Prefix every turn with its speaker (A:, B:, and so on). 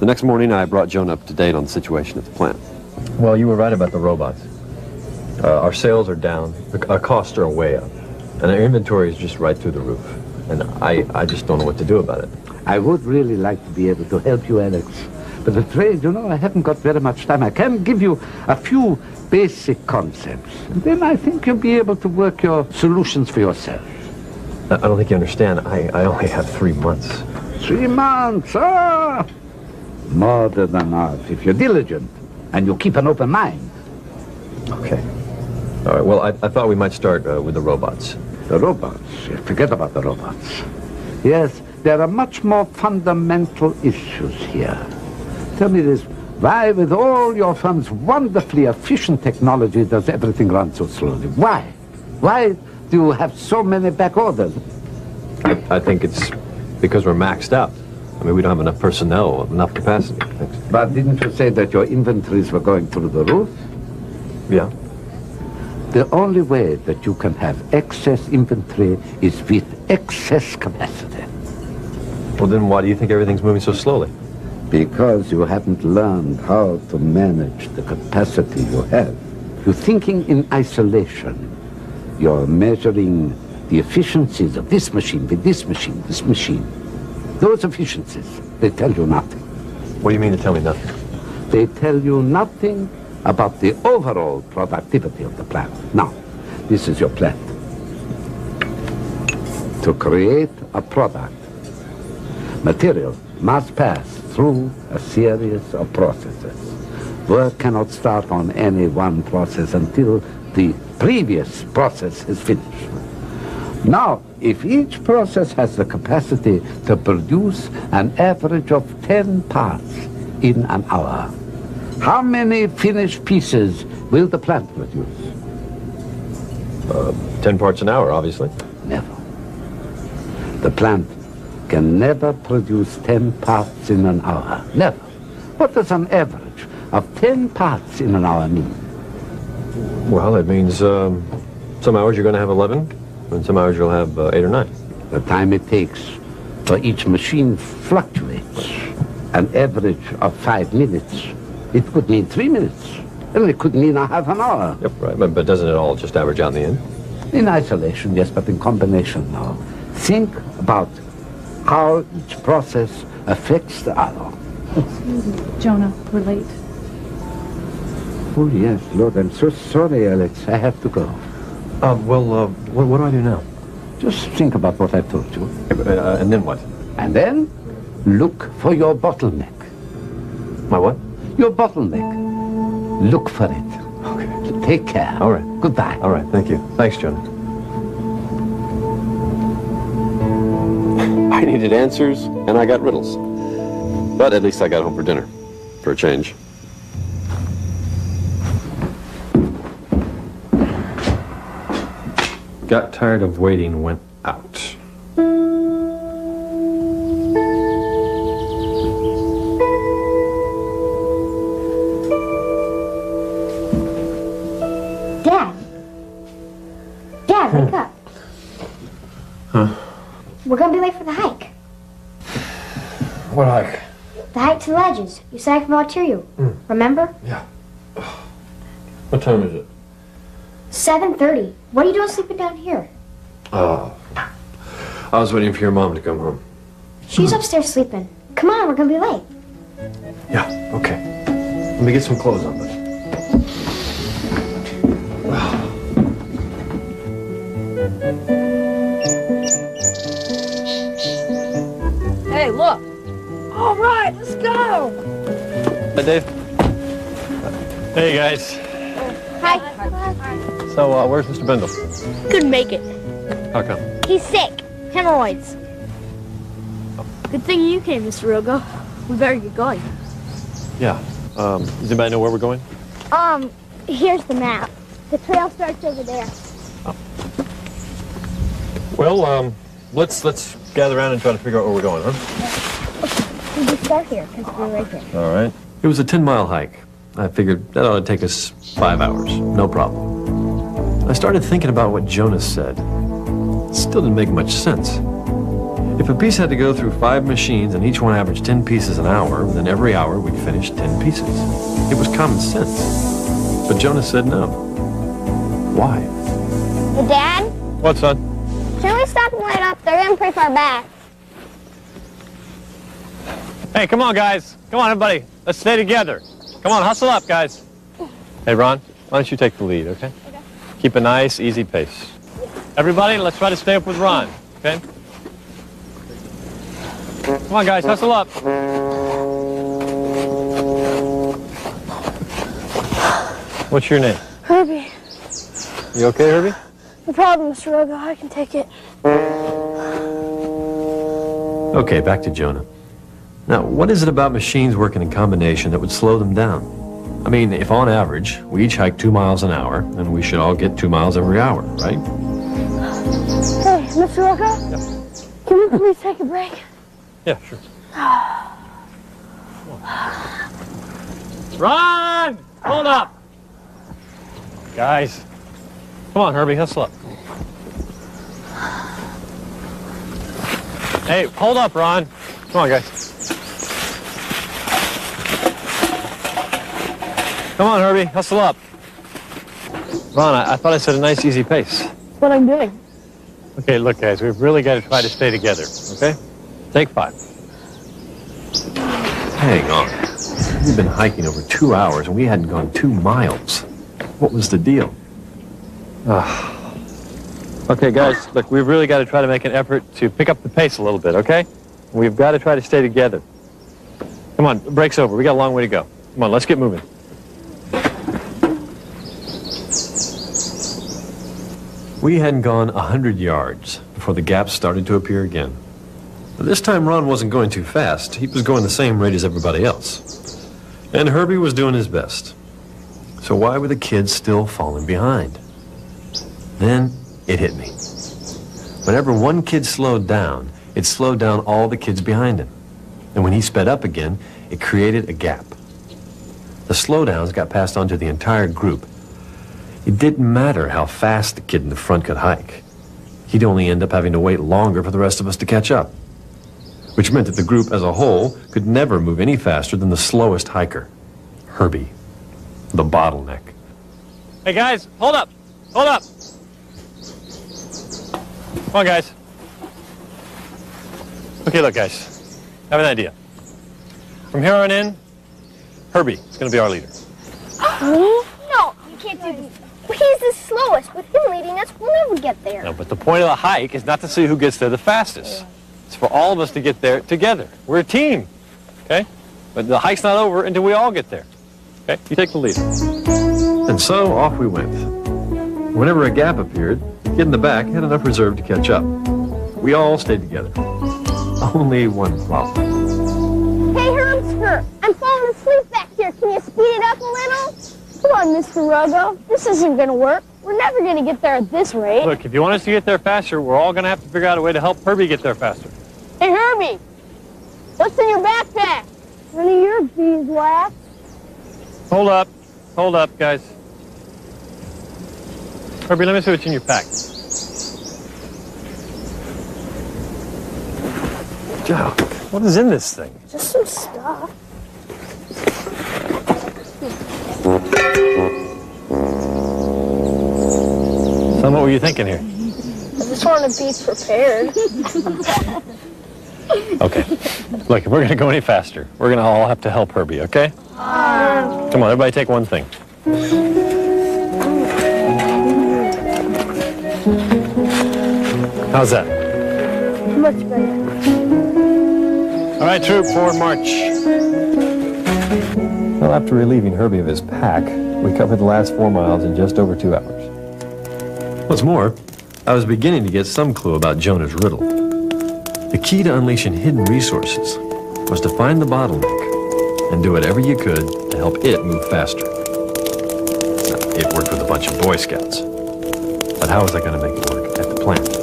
A: The next morning, I brought Jonah up to date on the situation at the plant.
B: Well, you were right about the robots. Uh, our sales are down, our costs are way up, and our inventory is just right through the roof. And I, I just don't know what to do about it.
C: I would really like to be able to help you, Alex. But the trade, you know, I haven't got very much time. I can give you a few basic concepts. And then I think you'll be able to work your solutions for yourself.
B: I don't think you understand. I, I only have three months.
C: Three months, ah! More than enough, if you're diligent and you keep an open mind.
B: Okay. All right, well, I, I thought we might start uh, with the robots.
C: The robots? Forget about the robots. Yes, there are much more fundamental issues here. Tell me this, why with all your firm's wonderfully efficient technology does everything run so slowly? Why? Why do you have so many back orders?
B: I, I think it's because we're maxed out. I mean, we don't have enough personnel, enough capacity.
C: But didn't you say that your inventories were going through the roof?
B: Yeah.
C: The only way that you can have excess inventory is with excess capacity.
B: Well, then why do you think everything's moving so slowly?
C: Because you haven't learned how to manage the capacity you have. You're thinking in isolation. You're measuring the efficiencies of this machine with this machine, this machine. Those efficiencies, they tell you nothing.
B: What do you mean to tell me nothing?
C: They tell you nothing about the overall productivity of the plant. Now, this is your plant. To create a product, material must pass through a series of processes. Work cannot start on any one process until the previous process is finished. Now, if each process has the capacity to produce an average of 10 parts in an hour, how many finished pieces will the plant produce?
B: Uh, 10 parts an hour, obviously.
C: Never. The plant can never produce 10 parts in an hour. Never. What does an average of 10 parts in an hour mean?
B: Well, it means um, some hours you're going to have 11, and some hours you'll have uh, 8 or 9.
C: The time it takes for each machine fluctuates. An average of 5 minutes. It could mean 3 minutes. And it could mean a half an hour.
B: Yep, right. But, but doesn't it all just average out in the end?
C: In isolation, yes, but in combination now. Think about how each process affects the other.
D: Excuse me, Jonah, we're late.
C: Oh, yes, Lord, I'm so sorry, Alex. I have to go.
B: Uh, well, uh, what, what do I do now?
C: Just think about what I've told you.
B: Uh, and then what?
C: And then look for your bottleneck.
B: My what?
C: Your bottleneck. Look for it.
B: Okay.
C: Take care.
B: All right.
C: Goodbye.
B: All right, thank you. Thanks, Jonah.
A: I needed answers, and I got riddles. But at least I got home for dinner, for a change.
B: Got tired of waiting, went out.
E: Dad. Dad, wake up.
B: Huh?
E: We're gonna be late for the hike.
B: What hike?
E: The hike to the ledges. You could volunteer you.
B: Mm.
E: Remember?
B: Yeah. What time is it?
E: 7.30. What are you doing sleeping down here?
B: Oh. I was waiting for your mom to come home.
E: She's upstairs sleeping. Come on, we're gonna be late.
B: Yeah, okay. Let me get some clothes on, buddy.
F: Hey, look. All right, let's go.
B: Hi, Dave. Hey, guys.
E: Hi.
B: So, uh, where's Mr. Bendel?
G: Couldn't make it.
B: How come?
G: He's sick. Hemorrhoids. Good thing you came, Mr. Rogo. We better get going.
B: Yeah. Um, does anybody know where we're going?
G: Um, here's the map. The trail starts over there.
B: Well, um, let's let's gather around and try to figure out where we're going, huh? Okay.
G: We just start here, because we're right here.
B: All right. It was a 10-mile hike. I figured that ought to take us five hours. No problem. I started thinking about what Jonah said. It still didn't make much sense. If If a piece had to go through five machines and each one averaged 10 pieces an hour, then every hour we'd finish 10 pieces. It was common sense. But Jonah said no. Why?
H: Hey, Dad,
B: What, son?
H: can we stop and light up? They're getting pretty far back.
B: Hey, come on, guys. Come on, everybody. Let's stay together. Come on, hustle up, guys. Hey, Ron, why don't you take the lead, okay? Okay. Keep a nice, easy pace. Everybody, let's try to stay up with Ron, okay? Come on, guys, hustle up. What's your name?
H: Herbie,
B: You okay, Herbie?
H: no problem, Mr. Rogo. I can take it.
B: Okay, back to Jonah. Now, what is it about machines working in combination that would slow them down? I mean, if on average, we each hike two miles an hour, then we should all get two miles every hour, right?
H: Hey, Mr. Rogo, can we please take a break?
B: Yeah, sure. Ron! Hold up! Guys. Come on, Herbie, hustle up. Hey, hold up, Ron. Come on, guys. Come on, Herbie, hustle up. Ron, I, I thought I said a nice, easy pace.
H: That's What I'm doing.
B: Okay, look, guys, we've really got to try to stay together, okay? Take five. Hang on. We've been hiking over two hours and we hadn't gone two miles. What was the deal? Okay, guys, look, we've really got to try to make an effort to pick up the pace a little bit, okay? We've got to try to stay together. Come on, break's over. We got a long way to go. Come on, let's get moving. We hadn't gone a hundred yards before the gaps started to appear again. But this time Ron wasn't going too fast. He was going the same rate as everybody else. And Herbie was doing his best. So why were the kids still falling behind? Then it hit me. Whenever one kid slowed down, it slowed down all the kids behind him. And when he sped up again, it created a gap. The slowdowns got passed on to the entire group. It didn't matter how fast the kid in the front could hike. He'd only end up having to wait longer for the rest of us to catch up. Which meant that the group as a whole could never move any faster than the slowest hiker, Herbie, the bottleneck. Hey guys, hold up! Hold up! Come on, guys. Okay, look, guys. I have an idea. From here on in, Herbie is going to be our leader.
H: No, you can't do this. He's the slowest. With him leading us, we'll never get there.
B: No, but the point of the hike is not to see who gets there the fastest. It's for all of us to get there together. We're a team, okay? But the hike's not over until we all get there. Okay? You take the lead. And so off we went. Whenever a gap appeared, the kid in the back had enough reserve to catch up. We all stayed together. Only one problem.
H: Hey, Hermsker, I'm falling asleep back here. Can you speed it up a little? Come on, Mr. Rogo. This isn't going to work. We're never going to get there at this rate.
B: Look, if you want us to get there faster, we're all going to have to figure out a way to help Herbie get there faster.
H: Hey, Herbie, what's in your backpack? One of your beeswax.
B: Hold up. Hold up, guys. Herbie, let me see what's in your pack. Joe, what is in this thing?
H: Just some stuff.
B: Son, what were you thinking here?
H: I just want to be prepared.
B: Okay. Look, if we're going to go any faster, we're going to all have to help Herbie, okay? Um. Come on, everybody take one thing. How's that?
H: Much better.
B: All right, troop, forward march. Well, after relieving Herbie of his pack, we covered the last four miles in just over two hours. What's more, I was beginning to get some clue about Jonah's riddle. The key to unleashing hidden resources was to find the bottleneck and do whatever you could to help it move faster. It worked with a bunch of Boy Scouts. But how was I going to make it work at the plant?